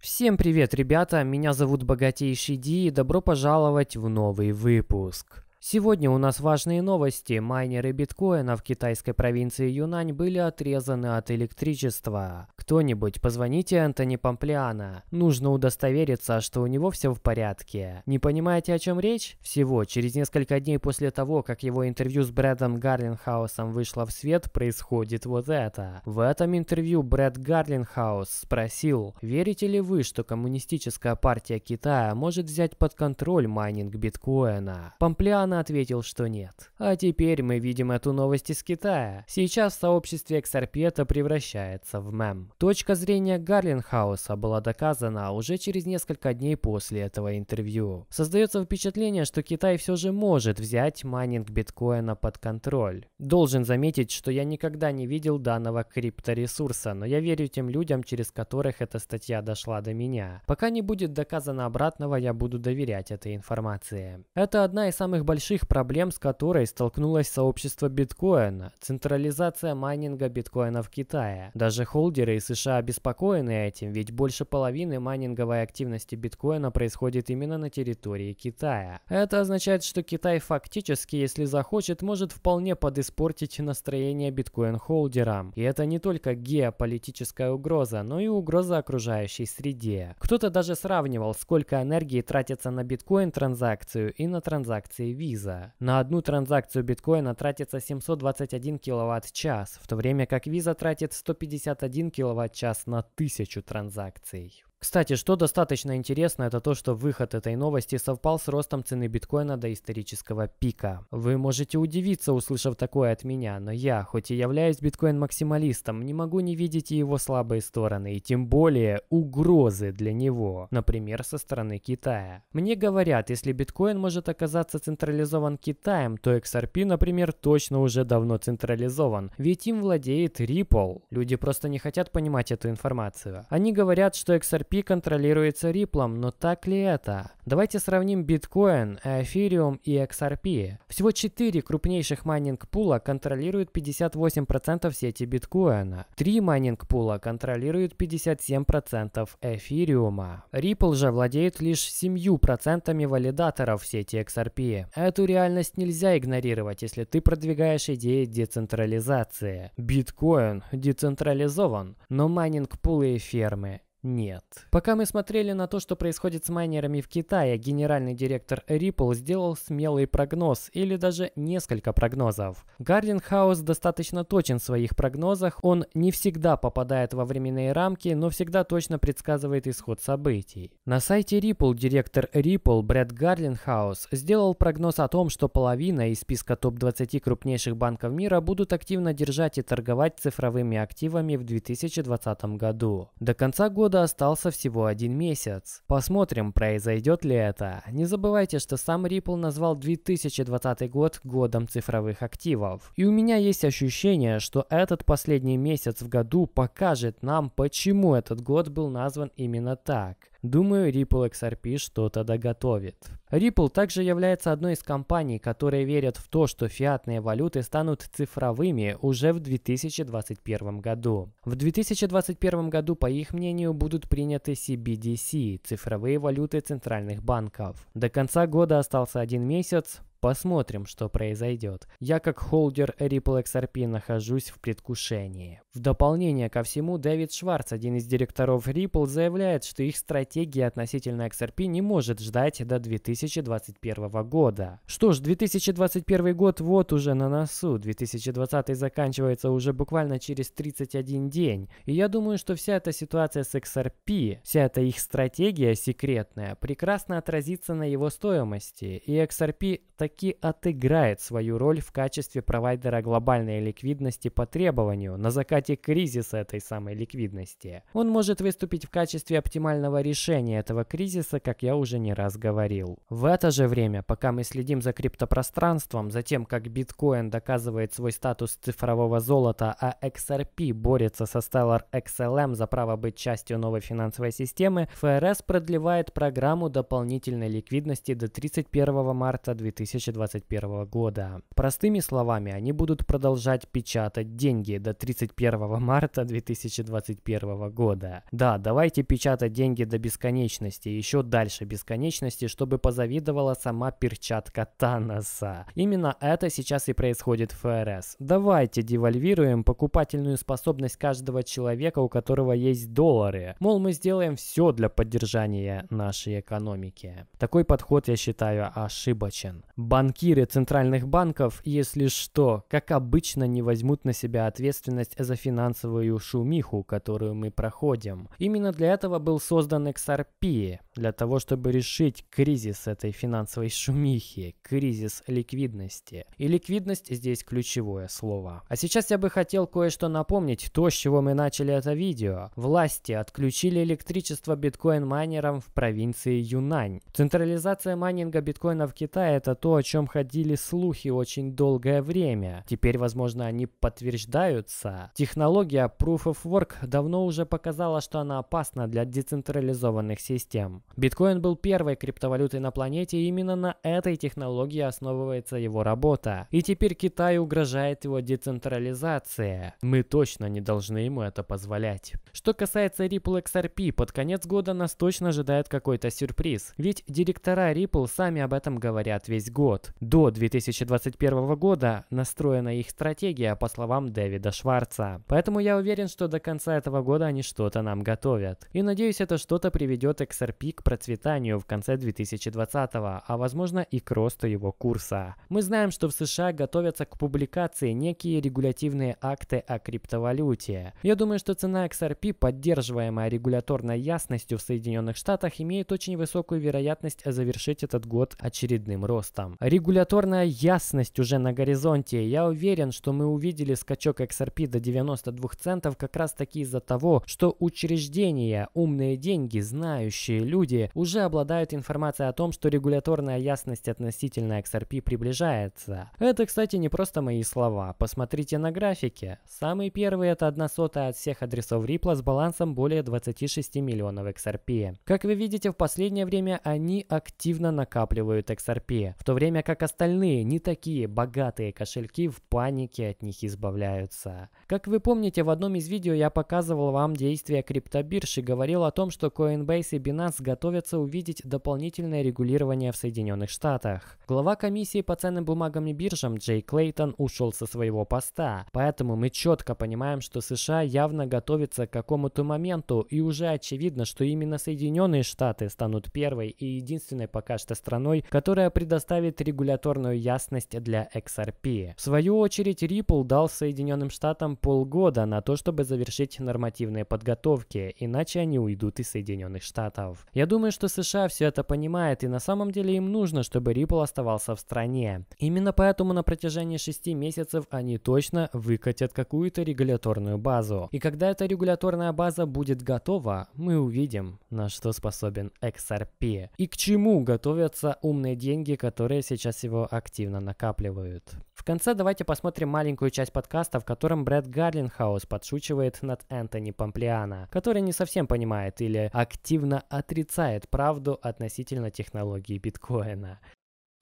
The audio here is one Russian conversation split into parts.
Всем привет, ребята! Меня зовут Богатейший Ди и добро пожаловать в новый выпуск. Сегодня у нас важные новости. Майнеры биткоина в китайской провинции Юнань были отрезаны от электричества. Кто-нибудь позвоните Антони Памплиано. Нужно удостовериться, что у него все в порядке. Не понимаете, о чем речь? Всего через несколько дней после того, как его интервью с Брэдом Гарлинхаусом вышло в свет, происходит вот это. В этом интервью Брэд Гарлинхаус спросил, верите ли вы, что коммунистическая партия Китая может взять под контроль майнинг биткоина? Памплиано ответил, что нет. А теперь мы видим эту новость из Китая. Сейчас XRP это превращается в мем. Точка зрения Гарлинхауса была доказана уже через несколько дней после этого интервью. Создается впечатление, что Китай все же может взять майнинг биткоина под контроль. Должен заметить, что я никогда не видел данного крипторесурса, но я верю тем людям, через которых эта статья дошла до меня. Пока не будет доказано обратного, я буду доверять этой информации. Это одна из самых больших больших проблем, с которой столкнулось сообщество биткоина – централизация майнинга биткоина в Китае. Даже холдеры из США обеспокоены этим, ведь больше половины майнинговой активности биткоина происходит именно на территории Китая. Это означает, что Китай фактически, если захочет, может вполне подиспортить настроение биткоин-холдерам. И это не только геополитическая угроза, но и угроза окружающей среде. Кто-то даже сравнивал, сколько энергии тратится на биткоин-транзакцию и на транзакции Visa. Visa. На одну транзакцию биткоина тратится 721 киловатт-час, в то время как Visa тратит 151 киловатт-час на 1000 транзакций. Кстати, что достаточно интересно, это то, что выход этой новости совпал с ростом цены биткоина до исторического пика. Вы можете удивиться, услышав такое от меня, но я, хоть и являюсь биткоин-максималистом, не могу не видеть его слабые стороны, и тем более угрозы для него, например, со стороны Китая. Мне говорят, если биткоин может оказаться централизован Китаем, то XRP, например, точно уже давно централизован, ведь им владеет Ripple. Люди просто не хотят понимать эту информацию. Они говорят, что XRP XRP контролируется Ripple, но так ли это? Давайте сравним биткоин, эфириум и XRP. Всего 4 крупнейших майнинг-пула контролируют 58% сети биткоина. 3 майнинг-пула контролируют 57% эфириума. Ripple же владеет лишь 7% валидаторов сети XRP. Эту реальность нельзя игнорировать, если ты продвигаешь идеи децентрализации. Биткоин децентрализован, но майнинг-пулы и фермы нет. Пока мы смотрели на то, что происходит с майнерами в Китае, генеральный директор Ripple сделал смелый прогноз, или даже несколько прогнозов. Гарлинхаус достаточно точен в своих прогнозах, он не всегда попадает во временные рамки, но всегда точно предсказывает исход событий. На сайте Ripple директор Ripple Брэд Гарлинхаус сделал прогноз о том, что половина из списка топ-20 крупнейших банков мира будут активно держать и торговать цифровыми активами в 2020 году. До конца года года остался всего один месяц. Посмотрим, произойдет ли это. Не забывайте, что сам Ripple назвал 2020 год годом цифровых активов. И у меня есть ощущение, что этот последний месяц в году покажет нам, почему этот год был назван именно так. Думаю, Ripple XRP что-то доготовит. Ripple также является одной из компаний, которые верят в то, что фиатные валюты станут цифровыми уже в 2021 году. В 2021 году, по их мнению, будут приняты CBDC – цифровые валюты центральных банков. До конца года остался один месяц, Посмотрим, что произойдет. Я как холдер Ripple XRP нахожусь в предвкушении. В дополнение ко всему, Дэвид Шварц, один из директоров Ripple, заявляет, что их стратегия относительно XRP не может ждать до 2021 года. Что ж, 2021 год вот уже на носу, 2020 заканчивается уже буквально через 31 день. И я думаю, что вся эта ситуация с XRP, вся эта их стратегия секретная, прекрасно отразится на его стоимости. И XRP так таки отыграет свою роль в качестве провайдера глобальной ликвидности по требованию на закате кризиса этой самой ликвидности. Он может выступить в качестве оптимального решения этого кризиса, как я уже не раз говорил. В это же время, пока мы следим за криптопространством, за тем, как биткоин доказывает свой статус цифрового золота, а XRP борется со Stellar XLM за право быть частью новой финансовой системы, ФРС продлевает программу дополнительной ликвидности до 31 марта 2020 2021 года. Простыми словами, они будут продолжать печатать деньги до 31 1 марта 2021 года. Да, давайте печатать деньги до бесконечности, еще дальше бесконечности, чтобы позавидовала сама перчатка Таноса. Именно это сейчас и происходит в ФРС. Давайте девальвируем покупательную способность каждого человека, у которого есть доллары. Мол, мы сделаем все для поддержания нашей экономики. Такой подход я считаю ошибочен. Банкиры центральных банков, если что, как обычно не возьмут на себя ответственность за финансовую шумиху, которую мы проходим. Именно для этого был создан XRP, для того, чтобы решить кризис этой финансовой шумихи, кризис ликвидности. И ликвидность здесь ключевое слово. А сейчас я бы хотел кое-что напомнить, то, с чего мы начали это видео. Власти отключили электричество биткоин-майнерам в провинции Юнань. Централизация майнинга биткоина в Китае это то, о чем ходили слухи очень долгое время. Теперь, возможно, они подтверждаются. Технология Proof of Work давно уже показала, что она опасна для децентрализованных систем. Биткоин был первой криптовалютой на планете, и именно на этой технологии основывается его работа. И теперь Китаю угрожает его децентрализация. Мы точно не должны ему это позволять. Что касается Ripple XRP, под конец года нас точно ожидает какой-то сюрприз. Ведь директора Ripple сами об этом говорят весь год. До 2021 года настроена их стратегия, по словам Дэвида Шварца. Поэтому я уверен, что до конца этого года они что-то нам готовят. И надеюсь, это что-то приведет XRP к процветанию в конце 2020, а возможно и к росту его курса. Мы знаем, что в США готовятся к публикации некие регулятивные акты о криптовалюте. Я думаю, что цена XRP, поддерживаемая регуляторной ясностью в Соединенных Штатах, имеет очень высокую вероятность завершить этот год очередным ростом. Регуляторная ясность уже на горизонте. Я уверен, что мы увидели скачок XRP до 92 центов как раз таки из-за того, что учреждения, умные деньги, знающие люди уже обладают информацией о том, что регуляторная ясность относительно XRP приближается. Это, кстати, не просто мои слова. Посмотрите на графике. Самый первый это одна сотая от всех адресов Ripple с балансом более 26 миллионов XRP. Как вы видите, в последнее время они активно накапливают XRP, в то время как остальные, не такие богатые кошельки в панике от них избавляются. Как вы помните, в одном из видео я показывал вам действия криптобирж и говорил о том, что Coinbase и Binance готовятся увидеть дополнительное регулирование в Соединенных Штатах. Глава комиссии по ценным бумагам и биржам Джей Клейтон ушел со своего поста, поэтому мы четко понимаем, что США явно готовится к какому-то моменту и уже очевидно, что именно Соединенные Штаты станут первой и единственной пока что страной, которая предоставит регуляторную ясность для XRP. В свою очередь, Ripple дал Соединенным Штатам полгода на то, чтобы завершить нормативные подготовки, иначе они уйдут из Соединенных Штатов. Я думаю, что США все это понимает, и на самом деле им нужно, чтобы Ripple оставался в стране. Именно поэтому на протяжении 6 месяцев они точно выкатят какую-то регуляторную базу. И когда эта регуляторная база будет готова, мы увидим, на что способен XRP. И к чему готовятся умные деньги, которые сейчас его активно накапливают. В конце давайте посмотрим маленькую часть подкаста, в котором Брэд Гарлинхаус подшучивает над Энтони Помплиано, который не совсем понимает или активно отрицает правду относительно технологии биткоина.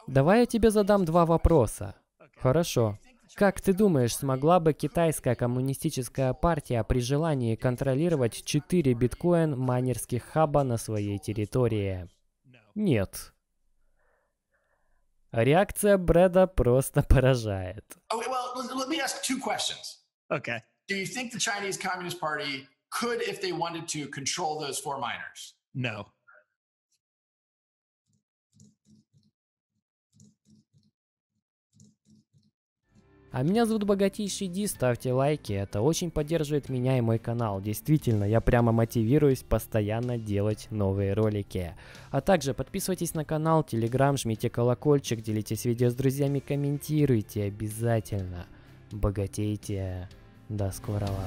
Давай я тебе задам два вопроса. Хорошо. Как ты думаешь, смогла бы китайская коммунистическая партия при желании контролировать 4 биткоин-майнерских хаба на своей территории? Нет. Реакция Брэда просто поражает. Okay. Do you think the Chinese Communist Party could, if they wanted to, control those four miners? No. А меня зовут Богатейший Ди, ставьте лайки, это очень поддерживает меня и мой канал. Действительно, я прямо мотивируюсь постоянно делать новые ролики. А также подписывайтесь на канал, телеграм, жмите колокольчик, делитесь видео с друзьями, комментируйте обязательно. Богатейте. До скорого.